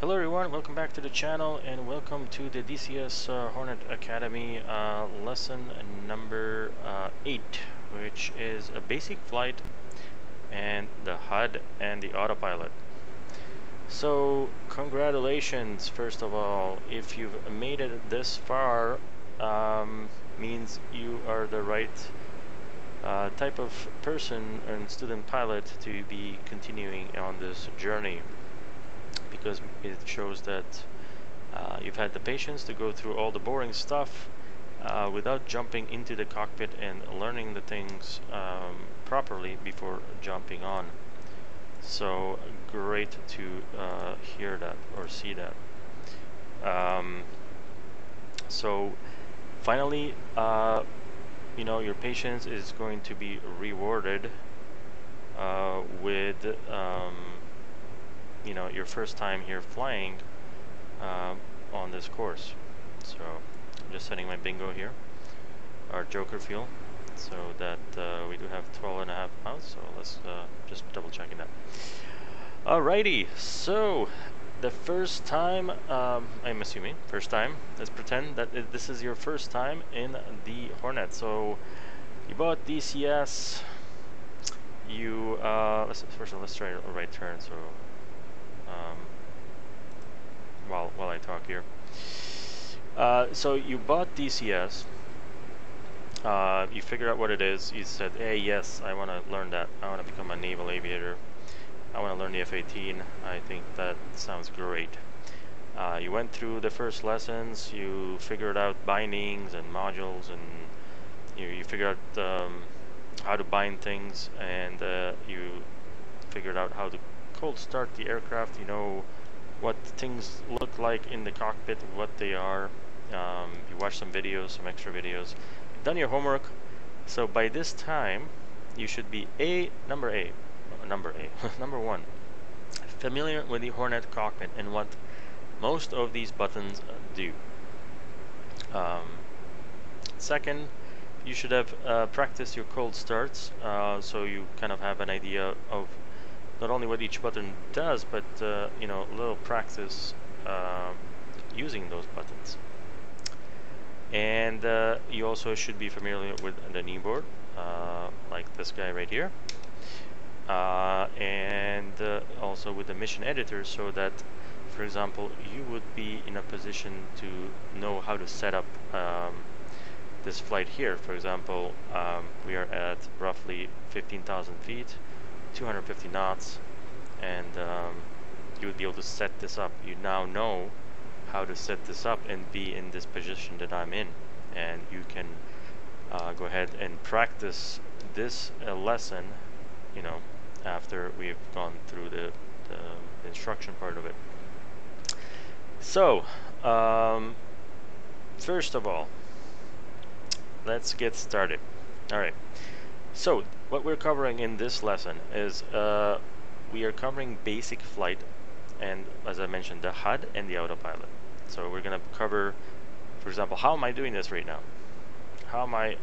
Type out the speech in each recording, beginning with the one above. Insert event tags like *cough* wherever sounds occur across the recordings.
Hello everyone, welcome back to the channel and welcome to the DCS uh, Hornet Academy uh, lesson number uh, 8 which is a basic flight and the HUD and the autopilot. So congratulations first of all. If you've made it this far um, means you are the right uh, type of person and student pilot to be continuing on this journey because it shows that uh, you've had the patience to go through all the boring stuff uh, without jumping into the cockpit and learning the things um, properly before jumping on. So great to uh, hear that or see that. Um, so finally, uh, you know, your patience is going to be rewarded uh, with um, you know your first time here flying uh, on this course. So I'm just setting my bingo here, our joker fuel, so that uh, we do have 12 and a half pounds. So let's uh, just double checking that. Alrighty, so the first time, um, I'm assuming, first time, let's pretend that this is your first time in the Hornet. So you bought DCS, you, uh, let's, first of all, let's try a right turn. So um, while while I talk here. Uh, so you bought DCS. Uh, you figured out what it is. You said, "Hey, yes, I want to learn that. I want to become a naval aviator. I want to learn the F-18. I think that sounds great." Uh, you went through the first lessons. You figured out bindings and modules, and you you figured out um, how to bind things, and uh, you figured out how to cold start the aircraft, you know what things look like in the cockpit, what they are. Um, you watch some videos, some extra videos. You've done your homework. So by this time, you should be A, number A, uh, number A, *laughs* number one, familiar with the Hornet cockpit and what most of these buttons uh, do. Um, second, you should have uh, practiced your cold starts, uh, so you kind of have an idea of not only what each button does, but uh, you know, a little practice uh, using those buttons. And uh, you also should be familiar with the kneeboard, uh, like this guy right here. Uh, and uh, also with the mission editor so that, for example, you would be in a position to know how to set up um, this flight here. For example, um, we are at roughly 15,000 feet 250 knots and um, you would be able to set this up. You now know how to set this up and be in this position that I'm in and you can uh, go ahead and practice this uh, lesson you know after we've gone through the, the instruction part of it. So um, first of all let's get started. Alright so what we're covering in this lesson is uh, we are covering basic flight and as I mentioned the HUD and the autopilot. So we're gonna cover for example how am I doing this right now? How am I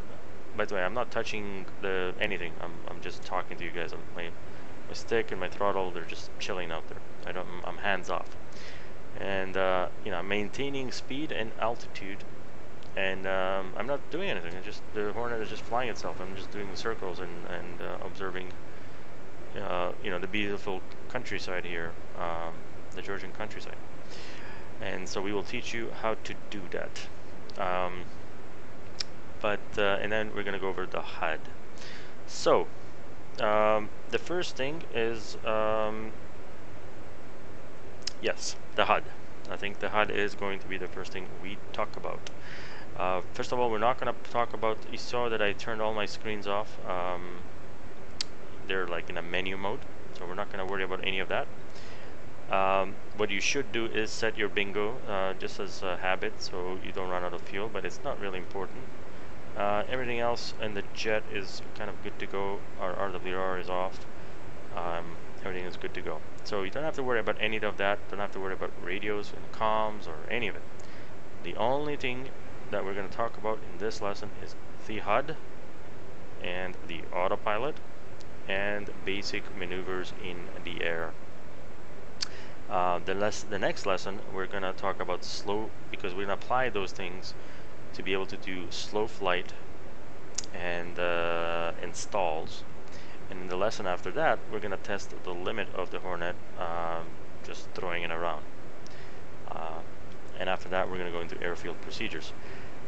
by the way I'm not touching the anything I'm, I'm just talking to you guys my, my stick and my throttle they're just chilling out there I don't I'm hands off and uh, you know maintaining speed and altitude and um, I'm not doing anything. It's just the Hornet is just flying itself. I'm just doing the circles and and uh, observing, uh, you know, the beautiful countryside here, um, the Georgian countryside. And so we will teach you how to do that. Um, but uh, and then we're gonna go over the HUD. So um, the first thing is um, yes, the HUD. I think the HUD is going to be the first thing we talk about. Uh, first of all, we're not going to talk about, you saw that I turned all my screens off. Um, they're like in a menu mode, so we're not going to worry about any of that. Um, what you should do is set your bingo uh, just as a habit so you don't run out of fuel, but it's not really important. Uh, everything else in the jet is kind of good to go. Our RWR is off. Um, everything is good to go. So you don't have to worry about any of that. Don't have to worry about radios and comms or any of it. The only thing that we're going to talk about in this lesson is the HUD and the autopilot and basic maneuvers in the air. Uh, the, less, the next lesson, we're going to talk about slow, because we're going to apply those things to be able to do slow flight and uh, installs. And in the lesson after that, we're going to test the limit of the Hornet, um, just throwing it around. Uh, and after that, we're going to go into airfield procedures.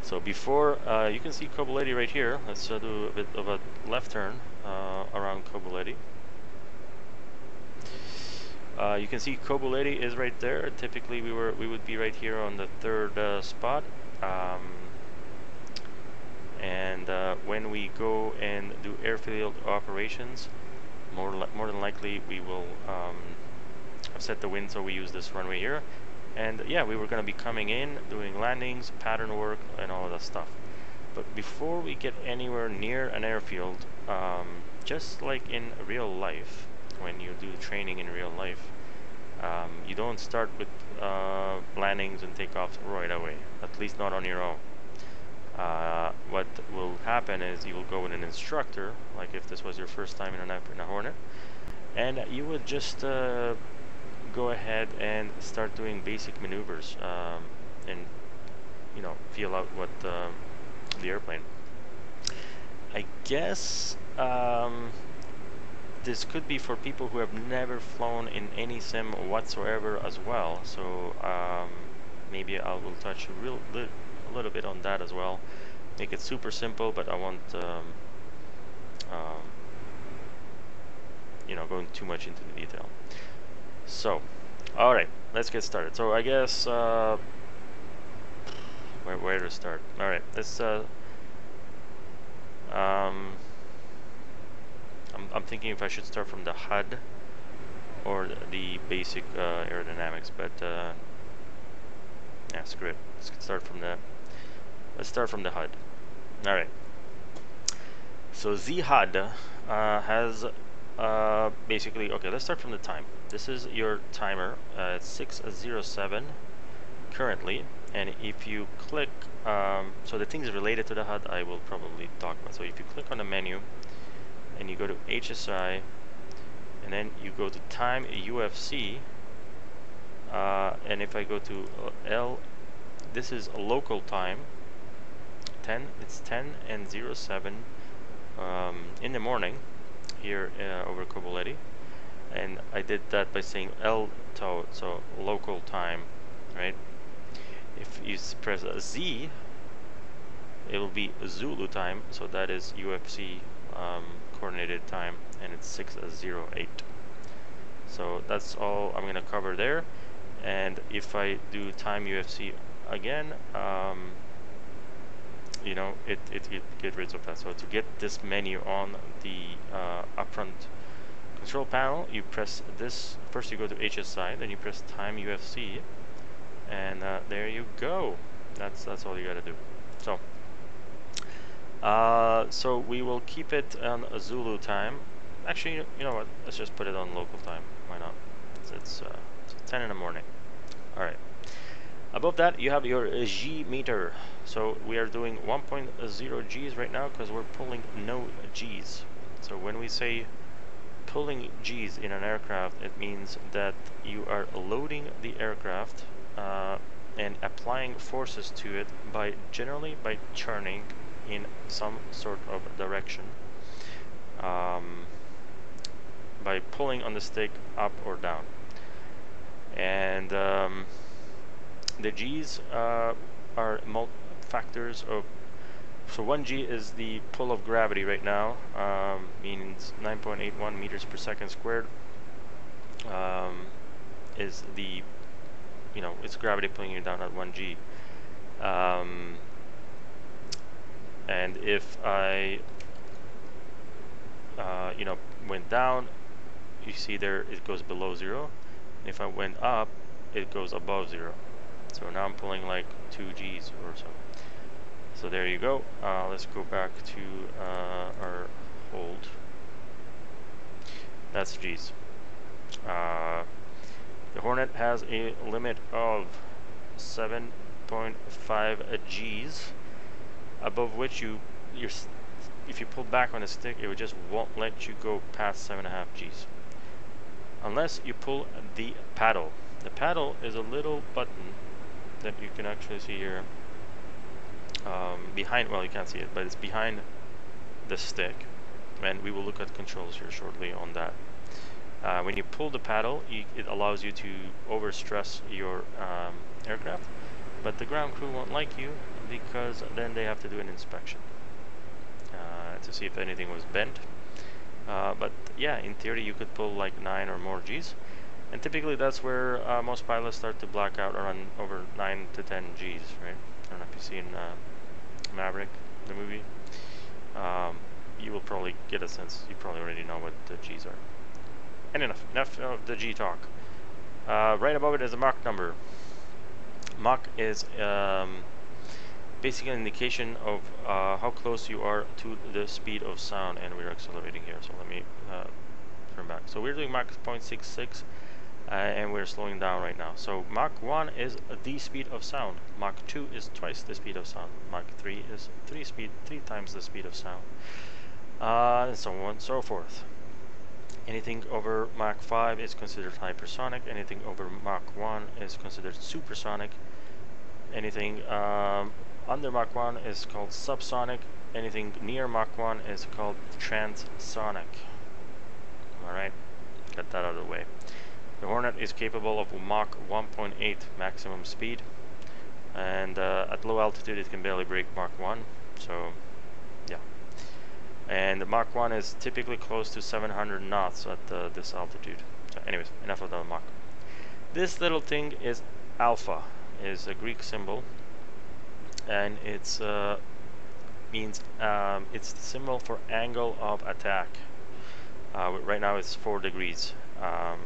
So before, uh, you can see Kobuleti right here. Let's uh, do a bit of a left turn uh, around Kobuleti. Uh, you can see Kobuleti is right there. Typically, we were we would be right here on the third uh, spot. Um, and uh, when we go and do airfield operations, more more than likely we will um, set the wind so we use this runway here. And yeah, we were going to be coming in, doing landings, pattern work, and all of that stuff. But before we get anywhere near an airfield, um, just like in real life, when you do training in real life. Um, you don't start with uh, landings and takeoffs right away, at least not on your own. Uh, what will happen is you will go with an instructor, like if this was your first time in, an, in a Hornet, and you would just uh, go ahead and start doing basic maneuvers um, and you know feel out what um, the airplane. I guess um, this could be for people who have never flown in any sim whatsoever as well. So um, maybe I will touch a, real li a little bit on that as well. Make it super simple, but I won't, um, um, you know, going too much into the detail. So, all right, let's get started. So I guess uh, where where to start? All right, let's. Uh, um, I'm, I'm thinking if I should start from the HUD or the basic uh, aerodynamics, but uh, yeah, screw it. Let's start from the let's start from the HUD. All right. So ZHUD uh, has uh, basically okay. Let's start from the time. This is your timer. Uh, it's 607 currently, and if you click, um, so the things related to the HUD, I will probably talk about. So if you click on the menu and you go to HSI and then you go to time UFC uh, and if I go to L this is local time 10 it's 10 and 07 um, in the morning here uh, over Kobuleti and I did that by saying L to so local time right? If you press Z it will be Zulu time so that is UTC um, coordinated time and it's 608 so that's all I'm gonna cover there. And if I do time UFC again um, you know it, it, it get rid of that so to get this menu on the uh, upfront control panel you press this first you go to HSI then you press time UFC and uh, there you go that's that's all you gotta do so uh, so we will keep it on Zulu time. Actually, you know what? Let's just put it on local time. Why not? It's, it's, uh, it's 10 in the morning. All right. Above that, you have your G meter. So we are doing 1.0 Gs right now because we're pulling no Gs. So when we say pulling Gs in an aircraft, it means that you are loading the aircraft uh, and applying forces to it by generally by churning in some sort of direction um, by pulling on the stick up or down. And um, the G's uh, are factors of so 1g is the pull of gravity right now, um, means 9.81 meters per second squared. Um, is the, you know, it's gravity pulling you down at 1g. Um, and if I uh, you know went down you see there it goes below zero if I went up it goes above zero so now I'm pulling like 2 G's or so so there you go. Uh, let's go back to uh, our hold that's G's. Uh, the Hornet has a limit of 7.5 G's above which you you're if you pull back on the stick it would just won't let you go past seven and a half G's. Unless you pull the paddle. The paddle is a little button that you can actually see here um, behind, well you can't see it, but it's behind the stick and we will look at controls here shortly on that. Uh, when you pull the paddle, you, it allows you to overstress your um, aircraft, but the ground crew won't like you because then they have to do an inspection uh, to see if anything was bent. Uh, but yeah, in theory you could pull like 9 or more Gs, and typically that's where uh, most pilots start to black out around over 9 to 10 Gs, right? I don't know if you've seen uh, Maverick, the movie. Um, you will probably get a sense, you probably already know what the Gs are. And enough, enough of the G talk. Uh, right above it is a Mach number. Mach is um, basically an indication of uh, how close you are to the speed of sound and we're accelerating here so let me uh, turn back so we're doing Mach 0.66 uh, and we're slowing down right now. So Mach 1 is the speed of sound. Mach 2 is twice the speed of sound. Mach 3 is three speed three times the speed of sound. Uh, and so on and so forth. Anything over Mach 5 is considered hypersonic. Anything over Mach 1 is considered supersonic. Anything um, under Mach 1 is called subsonic. Anything near Mach 1 is called transonic. Alright, get that out of the way. The Hornet is capable of Mach 1.8 maximum speed. And uh, at low altitude it can barely break Mach 1. So, yeah. And Mach 1 is typically close to 700 knots at uh, this altitude. So anyways, enough of the Mach. This little thing is alpha, is a Greek symbol and it's uh, means um, it's the symbol for angle of attack. Uh, right now it's four degrees. Um,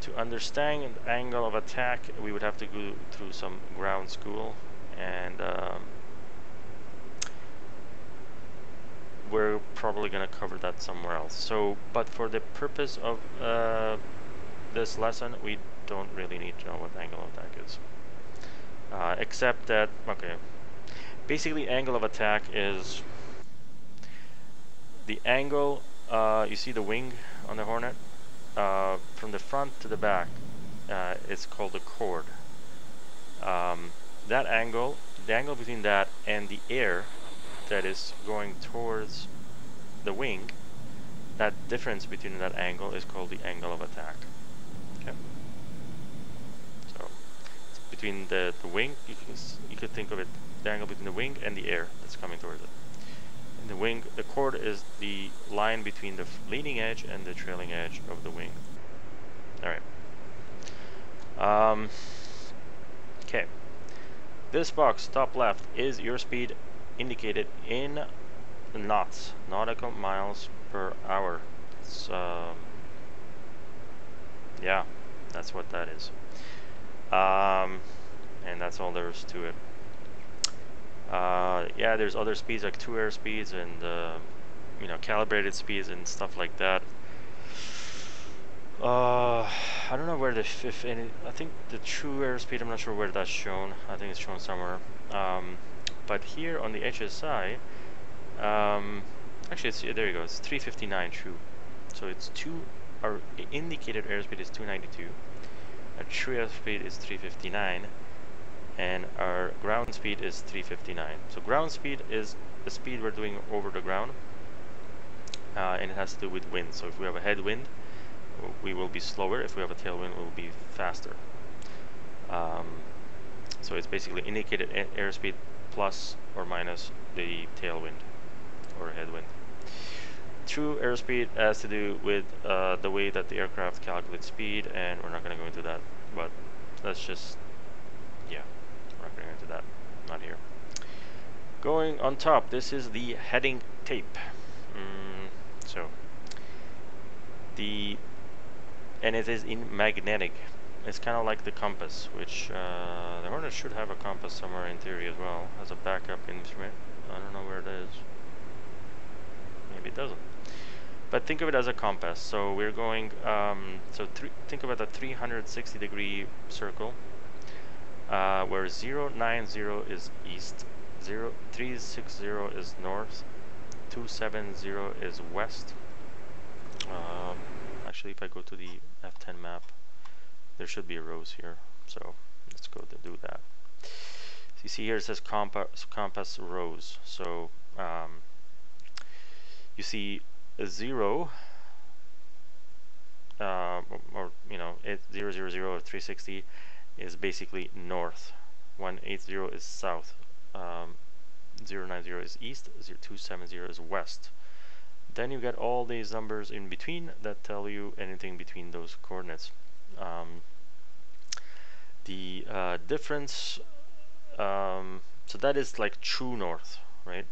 to understand the angle of attack, we would have to go through some ground school, and um, we're probably going to cover that somewhere else. So, but for the purpose of uh, this lesson, we don't really need to know what angle of attack is. Uh, except that, okay, basically angle of attack is the angle, uh, you see the wing on the Hornet, uh, from the front to the back, uh, it's called the chord. Um, that angle, the angle between that and the air that is going towards the wing, that difference between that angle is called the angle of attack. Okay So it's between the, the wing, you, can, you could think of it, the angle between the wing and the air that's coming towards it. The wing, the chord is the line between the leading edge and the trailing edge of the wing. Alright. Um, okay. This box, top left, is your speed indicated in knots, nautical miles per hour. It's, um, yeah, that's what that is. Um, and that's all there is to it. Uh, yeah, there's other speeds like true air speeds and uh, you know calibrated speeds and stuff like that. Uh, I don't know where the if any. I think the true airspeed. I'm not sure where that's shown. I think it's shown somewhere. Um, but here on the HSI, um, actually, it's there you go. It's 359 true. So it's two. Our indicated airspeed is 292 our true speed is 359 and our ground speed is 359 so ground speed is the speed we're doing over the ground uh, and it has to do with wind. So if we have a headwind we will be slower. If we have a tailwind we will be faster. Um, so it's basically indicated airspeed plus or minus the tailwind or headwind true airspeed has to do with uh, the way that the aircraft calculates speed and we're not going to go into that but that's just yeah we're not going into that not here. Going on top this is the heading tape. Mm, so the and it is in magnetic. It's kind of like the compass which uh, the Hornet should have a compass somewhere in theory as well as a backup instrument. I don't know where it is. Maybe it doesn't. But think of it as a compass. So we're going, um, so think about a 360 degree circle, uh, where 090 is east, 0360 is north, 270 is west. Um, actually, if I go to the F10 map, there should be a rose here so let's go to do that so you see here it says compass compass rose so um, you see a zero uh, or you know it 000 or 360 is basically north. 180 is south. Um, 090 is east. 0270 is west. Then you get all these numbers in between that tell you anything between those coordinates. Um, the uh, difference um, so that is like true north right?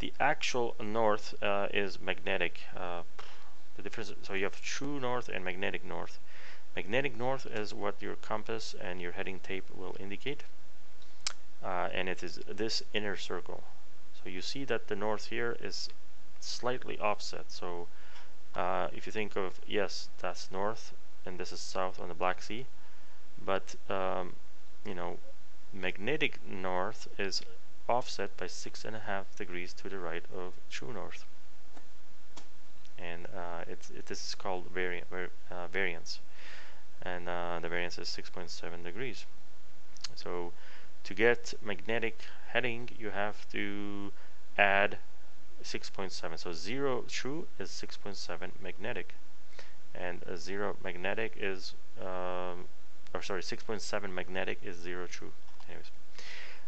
The actual north uh, is magnetic uh, the difference so you have true north and magnetic north magnetic north is what your compass and your heading tape will indicate uh, and it is this inner circle. So you see that the north here is slightly offset. So uh, if you think of yes that's north and this is south on the Black Sea but um, you know magnetic north is offset by six and a half degrees to the right of true north. And uh, it's it, this is called variant uh, variance and uh, the variance is 6.7 degrees. So to get magnetic heading you have to add 6.7 so 0 true is 6.7 magnetic. And 0 magnetic is um, or sorry 6.7 magnetic is 0 true. Anyways.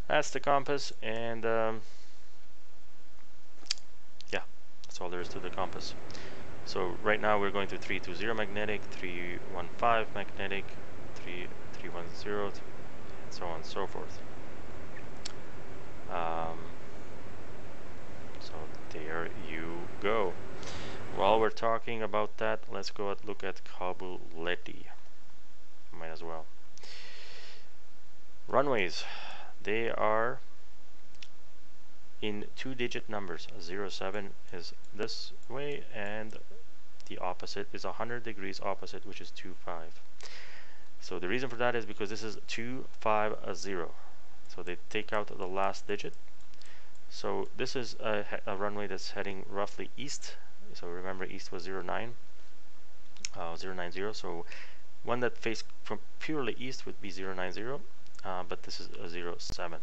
That's the compass and um, yeah that's all there is to the compass so right now we're going to 320 magnetic 315 magnetic 3310 and so on and so forth. Um, so there you go. While we're talking about that let's go and look at Kobuleti. Might as well. Runways they are in two digit numbers. 07 is this way and the opposite is 100 degrees opposite which is 25 so the reason for that is because this is 250 so they take out the last digit. So this is a, a runway that's heading roughly east. So remember east was 09 uh, 090 so one that faced from purely east would be 090 uh, but this is a 07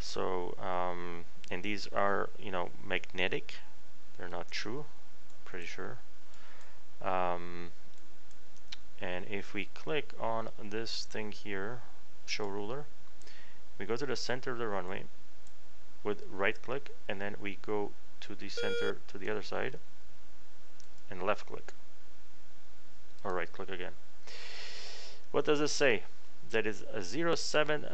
so um, and these are you know magnetic. They're not true pretty sure um, and if we click on this thing here show ruler we go to the center of the runway with right click and then we go to the center to the other side and left click or right click again. What does this say? That is a 070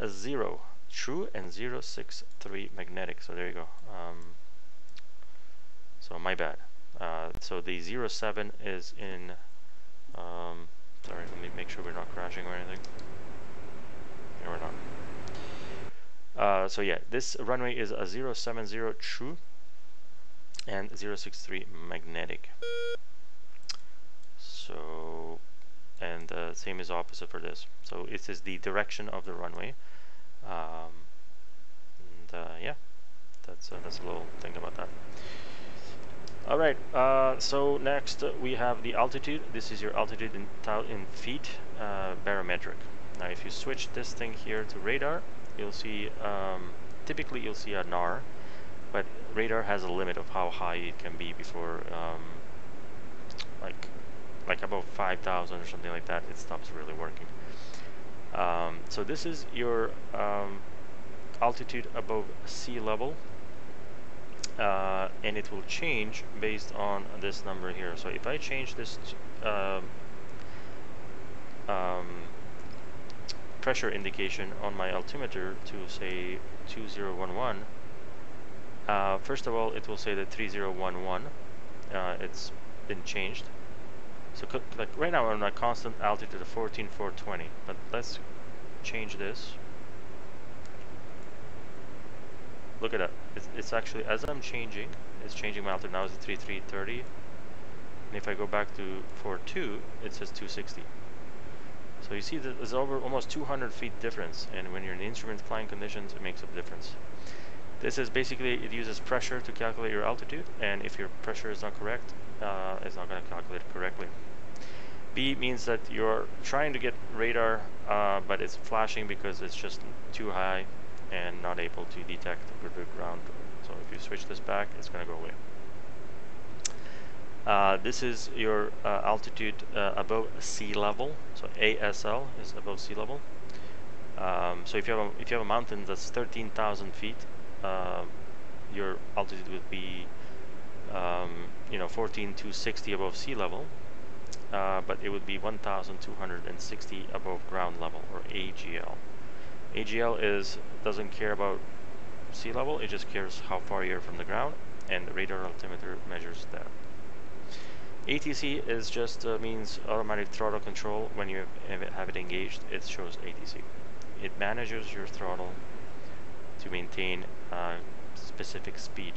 true and 063 magnetic. So there you go. Um, so my bad uh, so the 07 is in um, sorry let me make sure we're not crashing or anything. No we're not. Uh, so yeah this runway is a 070 true and 063 magnetic. So and uh, same is opposite for this. So it is the direction of the runway. Um, and uh, yeah that's uh, that's a little thing about that all right uh, so next we have the altitude. This is your altitude in, in feet uh, barometric. Now if you switch this thing here to radar you'll see um, typically you'll see a NAR but radar has a limit of how high it can be before um, like like above 5,000 or something like that, it stops really working. Um, so this is your um, altitude above sea level uh, and it will change based on this number here. So if I change this uh, um, pressure indication on my altimeter to say 2011, uh, first of all it will say that 3011, uh, it's been changed so like right now I'm on a constant altitude of 14420, but let's change this. Look at that. It's, it's actually, as I'm changing, it's changing my altitude. Now it's 3330. And if I go back to 42, it says 260. So you see that there's over almost 200 feet difference. And when you're in instrument flying conditions, it makes a difference. This is basically, it uses pressure to calculate your altitude. And if your pressure is not correct, uh, it's not going to calculate correctly. B means that you're trying to get radar, uh, but it's flashing because it's just too high and not able to detect the ground. So if you switch this back, it's going to go away. Uh, this is your uh, altitude uh, above sea level. So ASL is above sea level. Um, so if you have a, if you have a mountain that's 13,000 feet, uh, your altitude would be um, you know 14 to 60 above sea level, uh, but it would be 1,260 above ground level or AGL. AGL is doesn't care about sea level; it just cares how far you're from the ground, and the radar altimeter measures that. ATC is just uh, means automatic throttle control. When you have it engaged, it shows ATC. It manages your throttle to maintain uh, specific speed.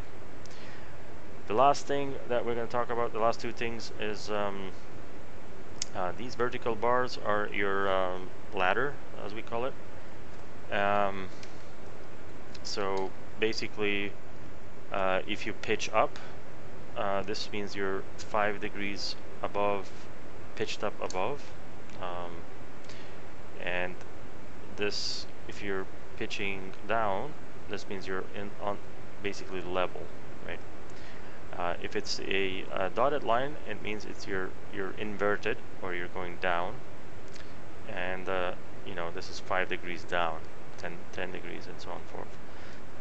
The last thing that we're going to talk about, the last two things, is um, uh, these vertical bars are your um, ladder, as we call it. Um, so basically, uh, if you pitch up, uh, this means you're five degrees above, pitched up above. Um, and this, if you're pitching down, this means you're in on basically level, right? Uh, if it's a, a, dotted line, it means it's your you're inverted or you're going down, and uh, you know this is five degrees down, 10, 10 degrees, and so on forth.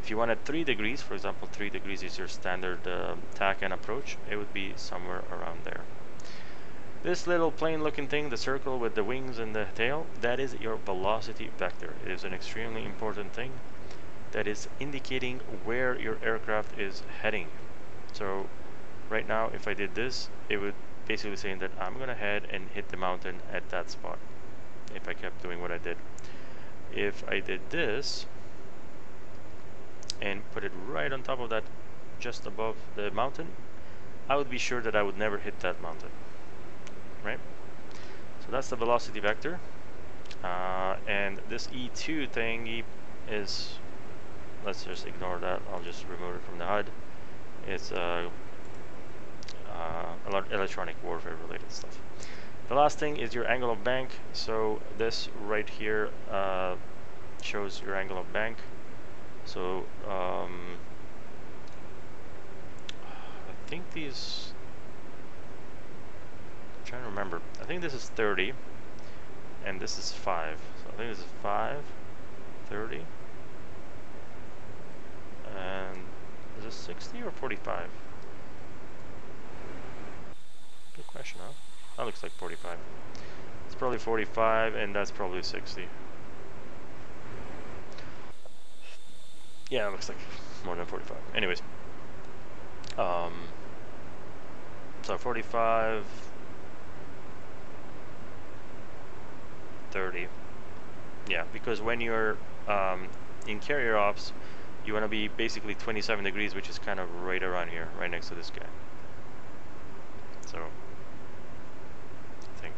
If you wanted three degrees, for example, three degrees is your standard uh, TACAN approach, it would be somewhere around there. This little plane looking thing, the circle with the wings and the tail, that is your velocity vector. It is an extremely important thing that is indicating where your aircraft is heading. So right now if I did this it would basically saying that I'm gonna head and hit the mountain at that spot if I kept doing what I did. If I did this and put it right on top of that just above the mountain I would be sure that I would never hit that mountain right so that's the velocity vector uh, and this E2 thingy is let's just ignore that. I'll just remove it from the HUD. It's uh, uh, electronic warfare related stuff. The last thing is your angle of bank. So this right here uh, shows your angle of bank. So um, I think these. I'm trying to remember. I think this is 30, and this is 5. So I think this is 5, 30 and is this 60 or 45? Good question, huh? That looks like 45. It's probably 45 and that's probably 60. Yeah, it looks like more than 45. Anyways. Um, so 45, 30. Yeah, because when you're um, in carrier ops, you want to be basically 27 degrees, which is kind of right around here, right next to this guy. So, I think.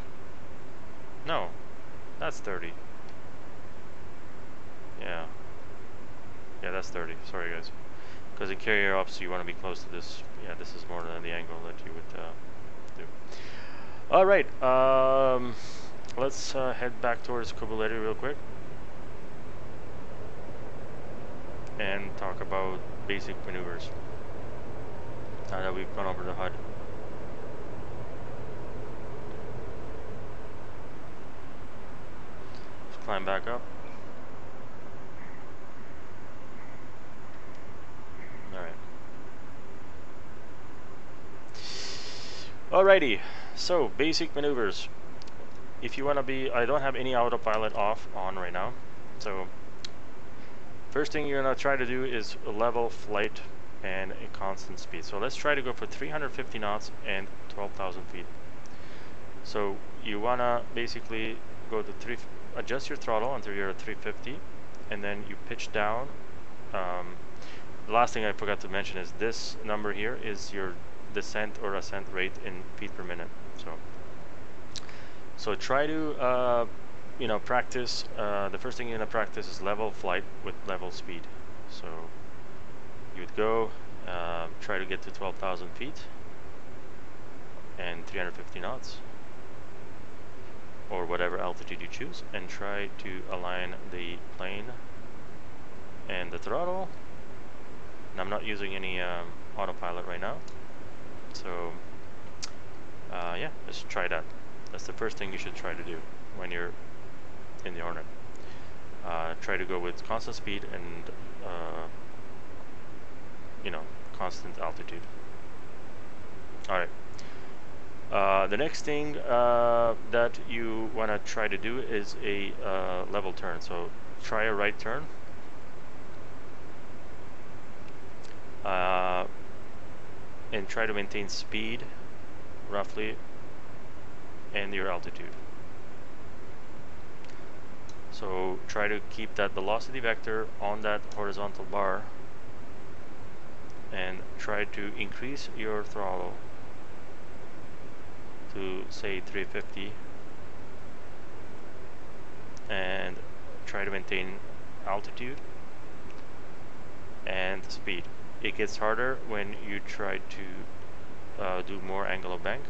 No, that's 30. Yeah. Yeah, that's 30. Sorry, guys. Because in carrier ops, you want to be close to this. Yeah, this is more than the angle that you would uh, do. All right. Um, let's uh, head back towards Kobuleti real quick. and talk about basic maneuvers now that we've gone over the HUD. Let's climb back up. Alright. Alrighty, so basic maneuvers. If you want to be, I don't have any autopilot off on right now, so First thing you're going to try to do is level flight and a constant speed. So let's try to go for 350 knots and 12,000 feet. So you want to basically go to three, adjust your throttle until you're at 350 and then you pitch down. Um, the last thing I forgot to mention is this number here is your descent or ascent rate in feet per minute. So, so try to uh, you know, practice, uh, the first thing you're to practice is level flight with level speed. So you would go, uh, try to get to 12,000 feet and 350 knots. Or whatever altitude you choose and try to align the plane and the throttle. And I'm not using any um, autopilot right now. So uh, yeah just try that. That's the first thing you should try to do when you're in the Hornet. Uh, try to go with constant speed and uh, you know constant altitude. Alright uh, the next thing uh, that you want to try to do is a uh, level turn. So try a right turn. Uh, and try to maintain speed roughly and your altitude. So try to keep that velocity vector on that horizontal bar and try to increase your throttle to say 350 and try to maintain altitude and speed. It gets harder when you try to uh, do more angle of bank.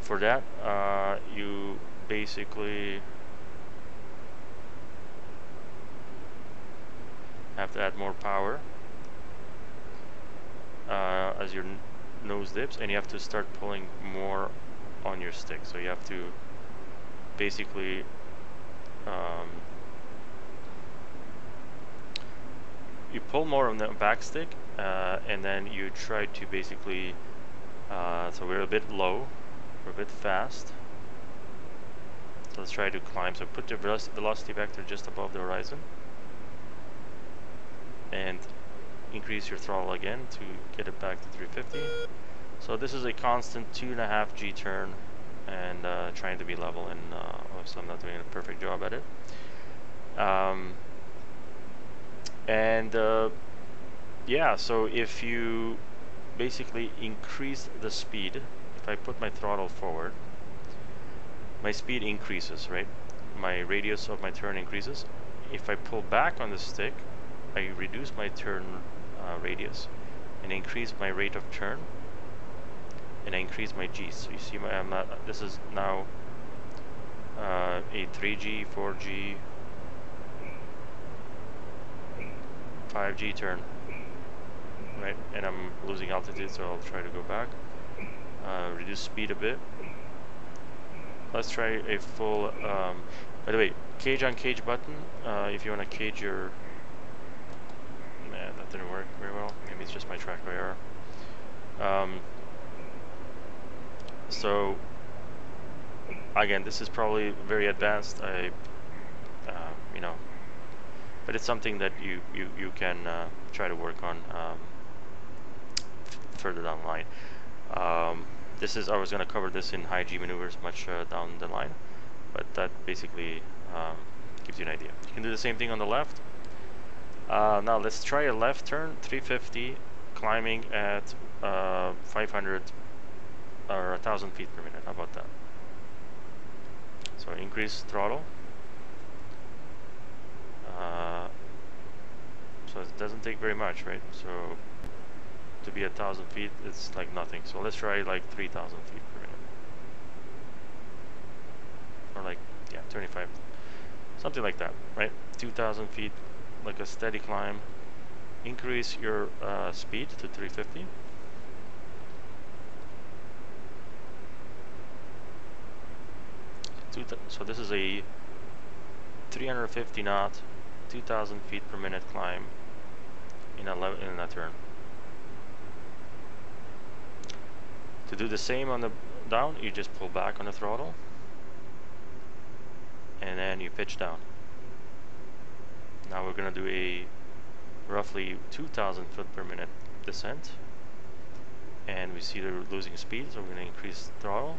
For that, uh, you basically have to add more power uh, as your nose dips and you have to start pulling more on your stick. So you have to basically um, you pull more on the back stick uh, and then you try to basically uh, so we're a bit low we're a bit fast. So let's try to climb. So put the velocity vector just above the horizon. And increase your throttle again to get it back to 350. So this is a constant two and a half G turn and uh, trying to be level and uh, so I'm not doing a perfect job at it. Um, and uh, yeah, so if you basically increase the speed, if I put my throttle forward, my speed increases, right? My radius of my turn increases. If I pull back on the stick, I reduce my turn uh, radius and increase my rate of turn and I increase my G. So you see my I'm not, this is now uh, a 3G, 4G, 5G turn, right? And I'm losing altitude, so I'll try to go back. Uh, reduce speed a bit. Let's try a full. Um, by the way, cage on cage button. Uh, if you want to cage your that didn't work very well. Maybe it's just my track error. Um, so again, this is probably very advanced. I, uh, you know, but it's something that you you you can uh, try to work on um, further down the line. Um, this is I was going to cover this in high G maneuvers much uh, down the line, but that basically um, gives you an idea. You can do the same thing on the left. Uh, now let's try a left turn, 350, climbing at uh, 500 or 1000 feet per minute. How about that? So increase throttle. Uh, so it doesn't take very much, right? So to be a thousand feet, it's like nothing. So let's try like 3000 feet per minute. Or like, yeah, 25, something like that, right? 2000 feet like a steady climb increase your uh, speed to 350 so this is a 350 knot 2000 feet per minute climb in a, in a turn. To do the same on the down you just pull back on the throttle and then you pitch down now we're going to do a roughly 2000 foot per minute descent. And we see they're losing speed, so we're going to increase throttle.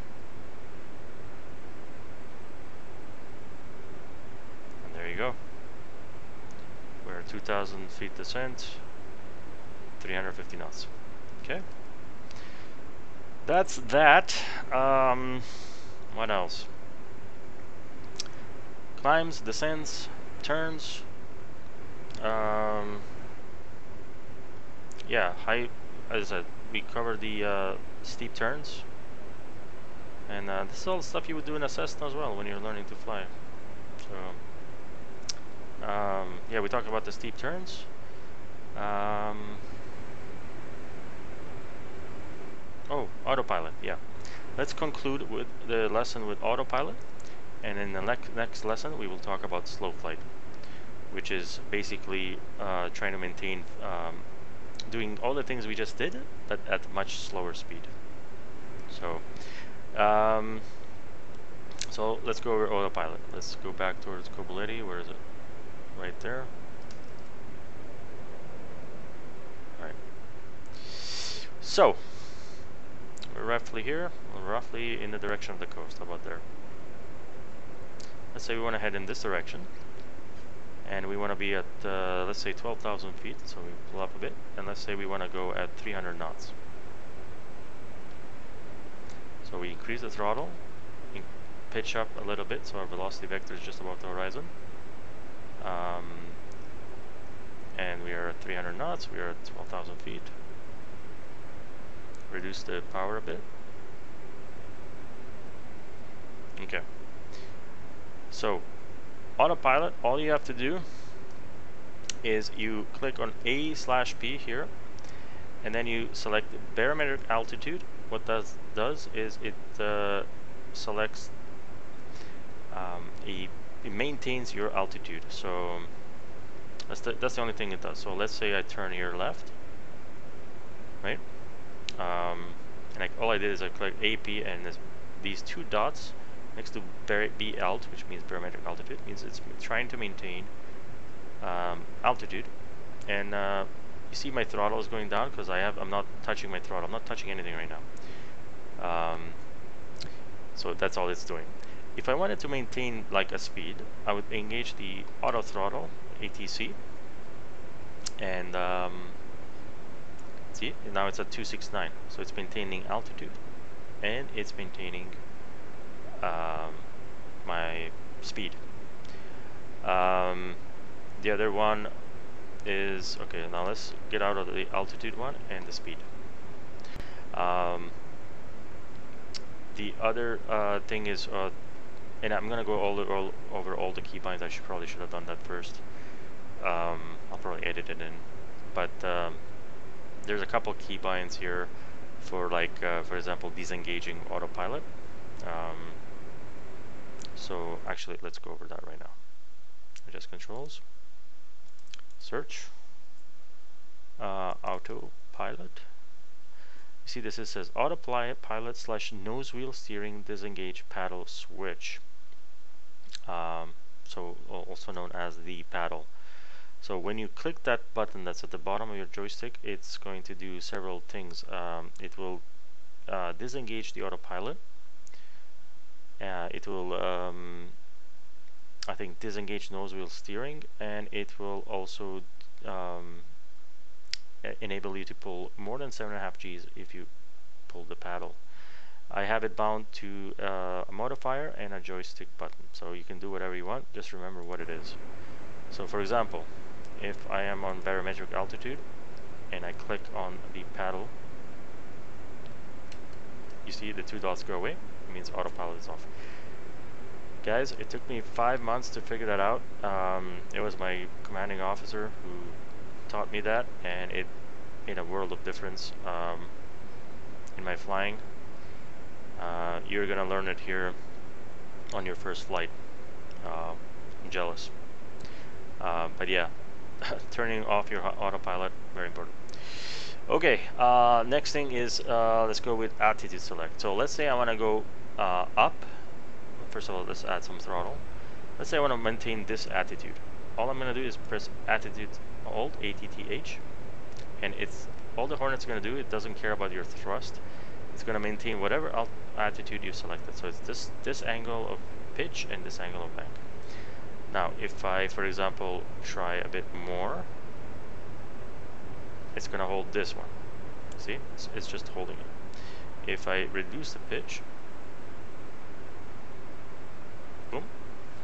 And there you go. We're 2000 feet descent, 350 knots. Okay. That's that. Um, what else? Climbs, descents, turns, um, yeah, high, as I said, we covered the uh, steep turns. And uh, this is all the stuff you would do in a Cessna as well when you're learning to fly. So, um, yeah, we talked about the steep turns. Um, oh, autopilot, yeah. Let's conclude with the lesson with autopilot. And in the next lesson, we will talk about slow flight, which is basically uh, trying to maintain, um, doing all the things we just did, but at much slower speed. So, um, so let's go over autopilot. Let's go back towards Kobuleti. Where is it? Right there. Alright. So, we're roughly here, roughly in the direction of the coast. About there? Let's say we want to head in this direction. And we want to be at, uh, let's say 12,000 feet, so we pull up a bit. And let's say we want to go at 300 knots. So we increase the throttle, pitch up a little bit, so our velocity vector is just above the horizon. Um, and we are at 300 knots, we are at 12,000 feet. Reduce the power a bit. Okay. So, autopilot, all you have to do is you click on A slash P here, and then you select barometric altitude, what that does is it uh, selects um, a, it maintains your altitude. So that's the, that's the only thing it does. So let's say I turn here left right? Um, and I, all I did is I click AP and this, these two dots next to B alt which means barometric altitude means it's trying to maintain um, altitude and uh, you see my throttle is going down because I have I'm not touching my throttle I'm not touching anything right now um, so that's all it's doing. If I wanted to maintain like a speed, I would engage the auto throttle, ATC, and um, see, now it's at 269. So it's maintaining altitude, and it's maintaining um, my speed. Um, the other one is, okay, now let's get out of the altitude one and the speed. Um, the other uh, thing is, uh, and I'm gonna go all, the, all, over all the keybinds. I should probably should have done that first. Um, I'll probably edit it in, but um, there's a couple keybinds here for like, uh, for example, disengaging autopilot. So actually, let's go over that right now. Adjust controls, search, uh, autopilot. You see this it says autopilot pilot slash nose wheel steering disengage paddle switch. Um, so also known as the paddle. So when you click that button that's at the bottom of your joystick it's going to do several things. Um, it will uh, disengage the autopilot uh, it will um, I think disengage nose wheel steering and it will also um, enable you to pull more than 7.5 Gs if you pull the paddle. I have it bound to uh, a modifier and a joystick button so you can do whatever you want just remember what it is so for example if I am on barometric altitude and I click on the paddle you see the two dots go away means autopilot is off guys it took me five months to figure that out um, it was my commanding officer who taught me that and it made a world of difference um, in my flying. Uh, you're gonna learn it here on your first flight. Uh, I'm jealous. Uh, but yeah, *laughs* turning off your autopilot, very important. Okay, uh, next thing is, uh, let's go with attitude select. So let's say I want to go uh, up. First of all, let's add some throttle. Let's say I want to maintain this attitude. All I'm going to do is press attitude alt, ATTH, and it's all the Hornet's going to do, it doesn't care about your thrust. It's going to maintain whatever altitude you selected. So it's this, this angle of pitch and this angle of bank. Now, if I, for example, try a bit more, it's going to hold this one. See? It's, it's just holding it. If I reduce the pitch, boom,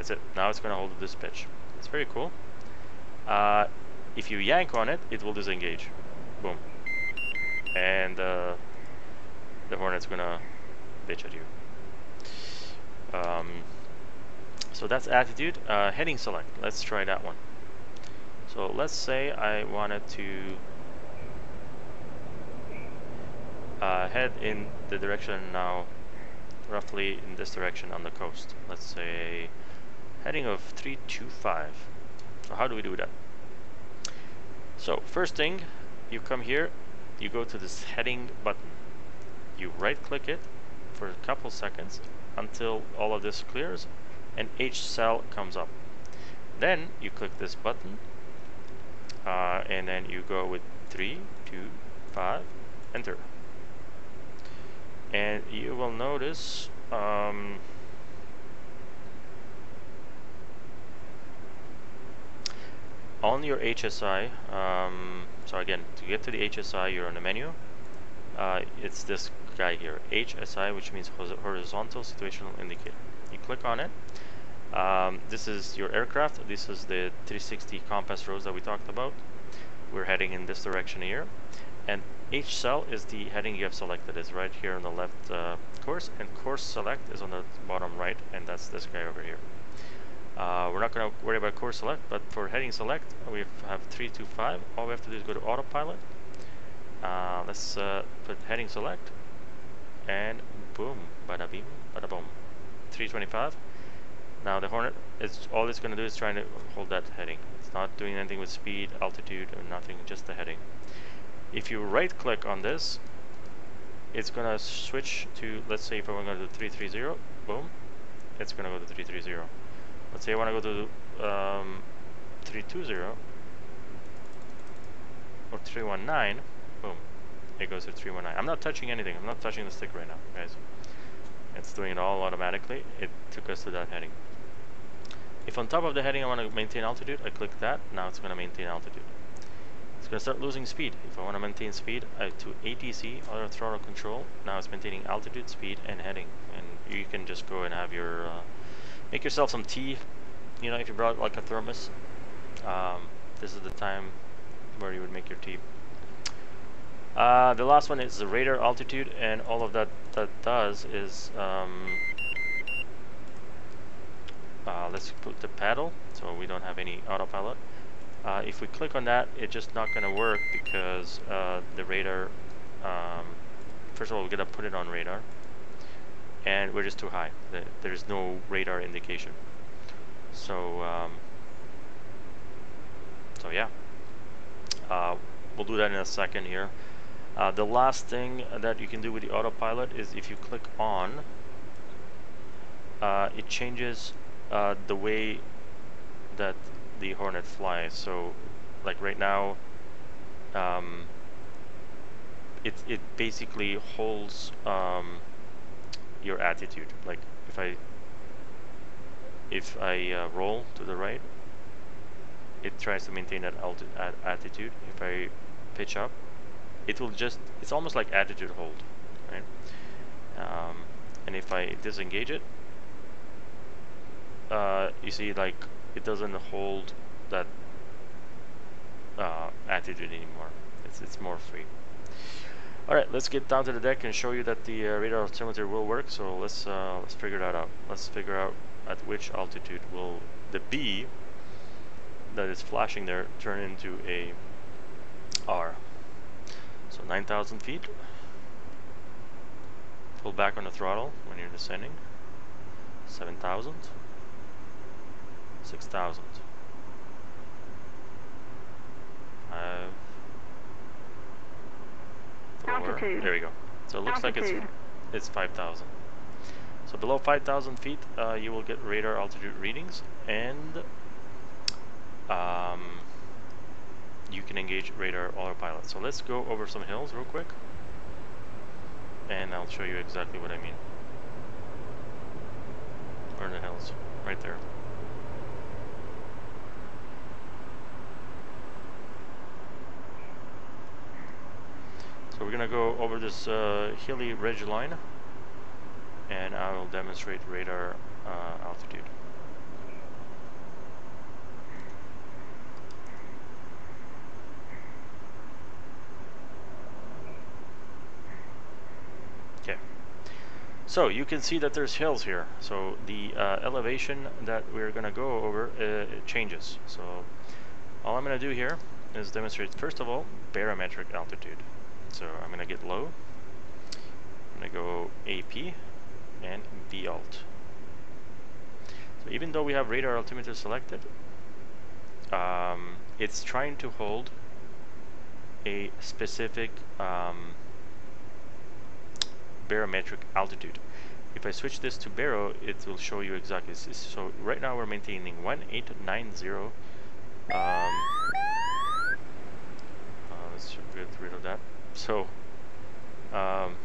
that's it. Now it's going to hold this pitch. It's very cool. Uh, if you yank on it, it will disengage. Boom. And uh, the hornet's gonna bitch at you. um, so that's attitude. Uh, heading select. Let's try that one. So let's say I wanted to uh, head in the direction now, roughly in this direction on the coast. Let's say heading of 325. So how do we do that? So first thing, you come here, you go to this heading button. You right click it for a couple seconds until all of this clears and HSEL comes up. Then you click this button uh, and then you go with 3, 2, 5, enter. And you will notice um, on your HSI, um, so again, to get to the HSI, you're on the menu. Uh, it's this guy here, HSI, which means horizontal situational indicator. You click on it. Um, this is your aircraft. This is the 360 compass rose that we talked about. We're heading in this direction here. And HSEL is the heading you have selected. It's right here on the left uh, course. And course select is on the bottom right. And that's this guy over here. Uh, we're not going to worry about course select, but for heading select, we have 325. All we have to do is go to autopilot. Uh, let's uh, put heading select. And boom, bada beam, bada boom. 325. Now the Hornet, is all it's going to do is trying to hold that heading. It's not doing anything with speed, altitude, or nothing, just the heading. If you right click on this, it's going to switch to, let's say if I want to to 330, boom, it's going to go to 330. Let's say I want to go to um, 320 or 319, boom, it goes to 319. I'm not touching anything. I'm not touching the stick right now, guys. It's doing it all automatically. It took us to that heading. If on top of the heading I want to maintain altitude, I click that. Now it's going to maintain altitude. It's going to start losing speed. If I want to maintain speed, I to ATC, auto throttle control. Now it's maintaining altitude, speed, and heading. And you can just go and have your, uh, make yourself some tea. You know, if you brought like a thermos, um, this is the time where you would make your tea. Uh, the last one is the radar altitude, and all of that that does is um, uh, let's put the paddle so we don't have any autopilot. Uh, if we click on that, it's just not going to work because uh, the radar, um, first of all, we're going to put it on radar, and we're just too high. There's no radar indication. So, um, so yeah, uh, we'll do that in a second here. Uh, the last thing that you can do with the autopilot is if you click on, uh, it changes uh, the way that the Hornet flies. So, like right now, um, it it basically holds um, your attitude. Like if I if I uh, roll to the right, it tries to maintain that attitude. If I pitch up, it will just it's almost like attitude hold, right? Um, and if I disengage it, uh, you see like it doesn't hold that uh, attitude anymore. It's, it's more free. Alright, let's get down to the deck and show you that the uh, radar altimeter will work. So let's uh, let's figure that out. Let's figure out at which altitude will the B that is flashing there turn into a R. So 9,000 feet. Pull back on the throttle when you're descending. 7,000. 6,000. Five. Altitude. There we go. So it looks altitude. like it's it's 5,000. So below 5,000 feet, uh, you will get radar altitude readings, and um, you can engage radar autopilot. So let's go over some hills real quick, and I'll show you exactly what I mean. Are the hills? Right there. So we're gonna go over this uh, hilly ridge line and I will demonstrate radar uh, altitude. Okay, so you can see that there's hills here. So the uh, elevation that we're gonna go over uh, changes. So all I'm gonna do here is demonstrate first of all barometric altitude. So I'm gonna get low. I'm gonna go AP and B alt. So even though we have radar altimeter selected, um, it's trying to hold a specific um, barometric altitude. If I switch this to baro, it will show you exactly. So right now we're maintaining 1890. Um, uh, let's get rid of that. So um,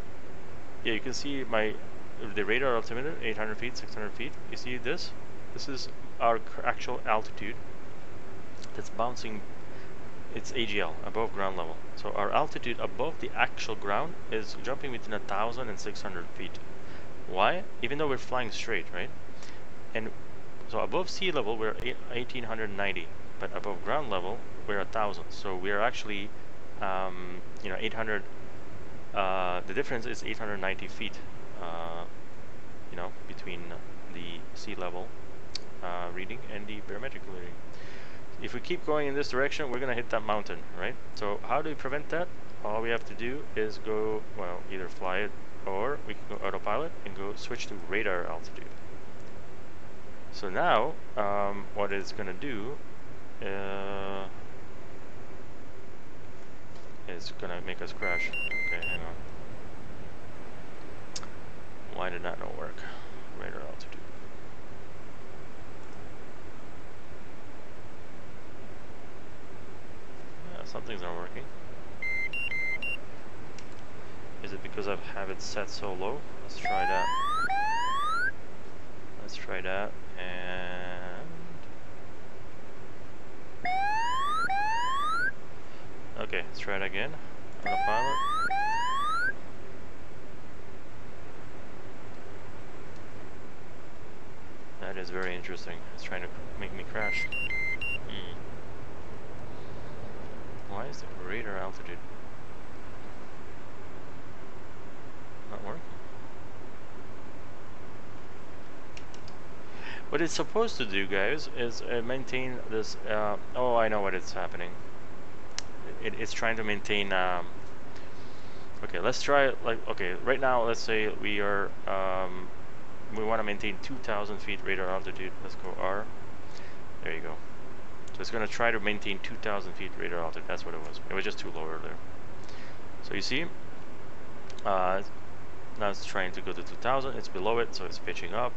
yeah, you can see my the radar altimeter 800 feet, 600 feet. You see this? This is our actual altitude that's bouncing it's AGL, above ground level. So our altitude above the actual ground is jumping between 1,000 and 600 feet. Why? Even though we're flying straight, right? And so above sea level we're 1890, but above ground level we're a 1,000. So we're actually, um, you know, 800. Uh, the difference is 890 feet. Uh, you know, between the sea level uh, reading and the barometric reading if we keep going in this direction, we're going to hit that mountain, right? So how do we prevent that? All we have to do is go, well, either fly it or we can go autopilot and go switch to radar altitude. So now, um, what it's going to do uh, is to make us crash. Okay, hang on. Why did that not work? Radar altitude. Yeah, Something's not working. Is it because I have it set so low? Let's try that. Let's try that and Okay, let's try it again. That is very interesting. It's trying to make me crash. Why is the radar altitude not working? What it's supposed to do, guys, is uh, maintain this. Uh, oh, I know what it's happening. It, it's trying to maintain. Um, okay, let's try like okay. Right now, let's say we are um, we want to maintain 2,000 feet radar altitude. Let's go R. There you go. So it's going to try to maintain 2,000 feet radar altitude. That's what it was. It was just too low earlier. So you see, uh, now it's trying to go to 2,000. It's below it, so it's pitching up.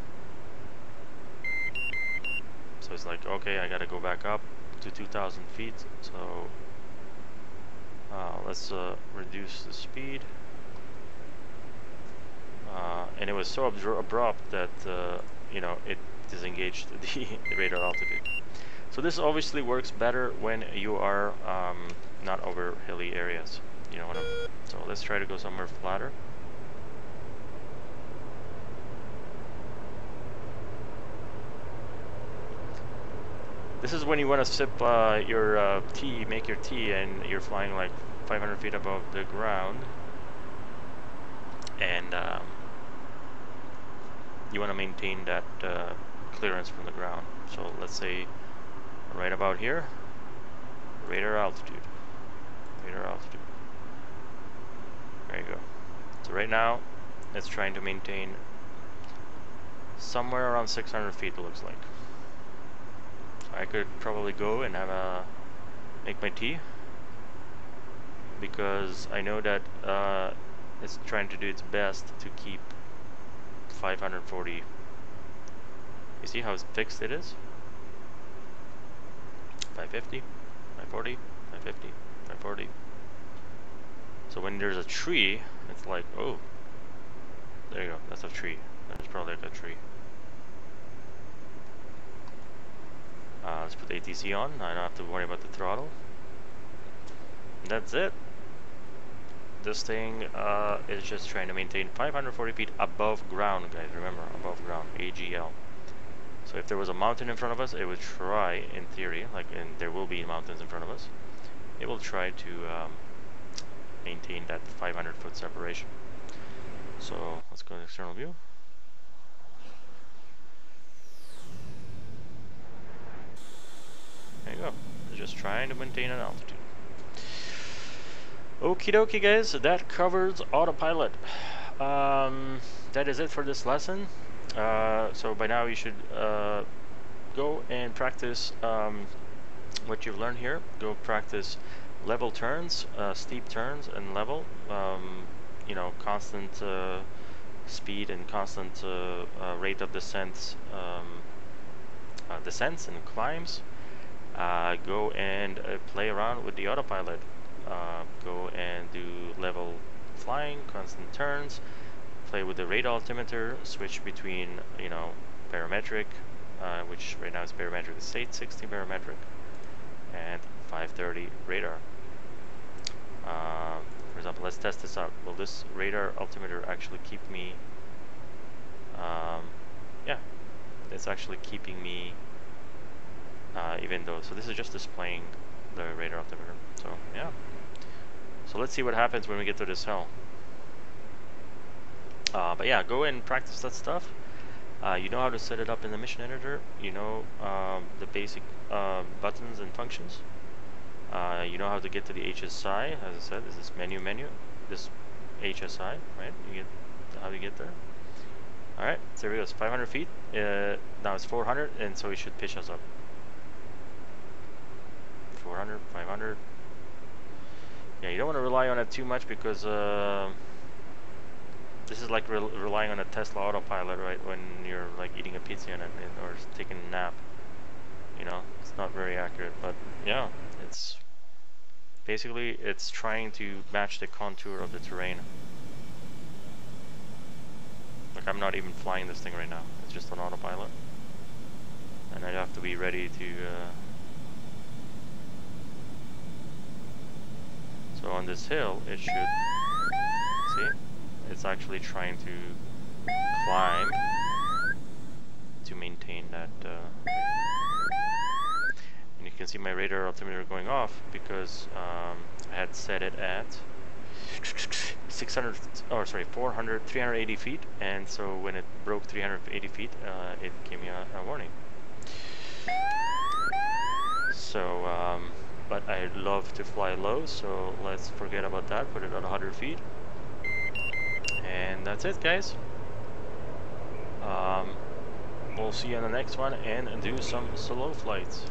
So it's like, okay, I got to go back up to 2,000 feet. So uh, let's uh, reduce the speed. Uh, and it was so abrupt that uh, you know it disengaged *laughs* the, the radar altitude. So this obviously works better when you are um, not over hilly areas. You know what I'm, so let's try to go somewhere flatter. This is when you want to sip uh, your uh, tea, make your tea, and you're flying like 500 feet above the ground. And um, you want to maintain that uh, clearance from the ground. So let's say right about here radar altitude radar altitude there you go so right now it's trying to maintain somewhere around 600 feet it looks like I could probably go and have a make my tea because I know that uh, it's trying to do its best to keep 540 you see how fixed it is 550, 540, 550, 540. So when there's a tree, it's like, oh, there you go, that's a tree. That's probably like a tree. Uh, let's put ATC on, I don't have to worry about the throttle. That's it. This thing uh, is just trying to maintain 540 feet above ground, guys, remember, above ground, AGL. So if there was a mountain in front of us, it would try, in theory, like, and there will be mountains in front of us, it will try to um, maintain that 500 foot separation. So let's go to external view. There you go. Just trying to maintain an altitude. Okie dokie guys, that covers autopilot. Um, that is it for this lesson. Uh, so by now you should uh, go and practice um, what you've learned here. Go practice level turns, uh, steep turns and level. Um, you know, constant uh, speed and constant uh, uh, rate of descent, um, descents and climbs. Go and play around with the autopilot. go and do level flying, constant turns, play with the radar altimeter, switch between, you know, barometric, uh, which right now is barometric state 60 barometric, and 530 radar. Uh, for example, let's test this out. Will this radar altimeter actually keep me, um, yeah, it's actually keeping me, uh, even though, so this is just displaying the radar altimeter. So, yeah. So let's see what happens when we get to this hill. Uh, but yeah, go and practice that stuff. Uh, you know how to set it up in the mission editor. You know um, the basic uh, buttons and functions. Uh, you know how to get to the HSI. As I said, this is menu menu. This HSI, right? You get how you get there? All right, so here we go. It's 500 feet. Uh, now it's 400, and so it should pitch us up. 400, 500. Yeah, you don't want to rely on it too much because uh, this is like re relying on a Tesla autopilot, right? When you're like eating a pizza it or taking a nap. You know, it's not very accurate, but yeah, it's basically it's trying to match the contour of the terrain. Like I'm not even flying this thing right now. It's just on autopilot, and I have to be ready to. Uh, So on this hill, it should, see, it's actually trying to climb to maintain that. Uh, and you can see my radar altimeter going off because um, I had set it at 600, or sorry, 400, 380 feet, and so when it broke 380 feet, uh, it gave me a, a warning. So, um, but I love to fly low, so let's forget about that, put it at 100 feet. And that's it, guys. Um, we'll see you on the next one and do some solo flights.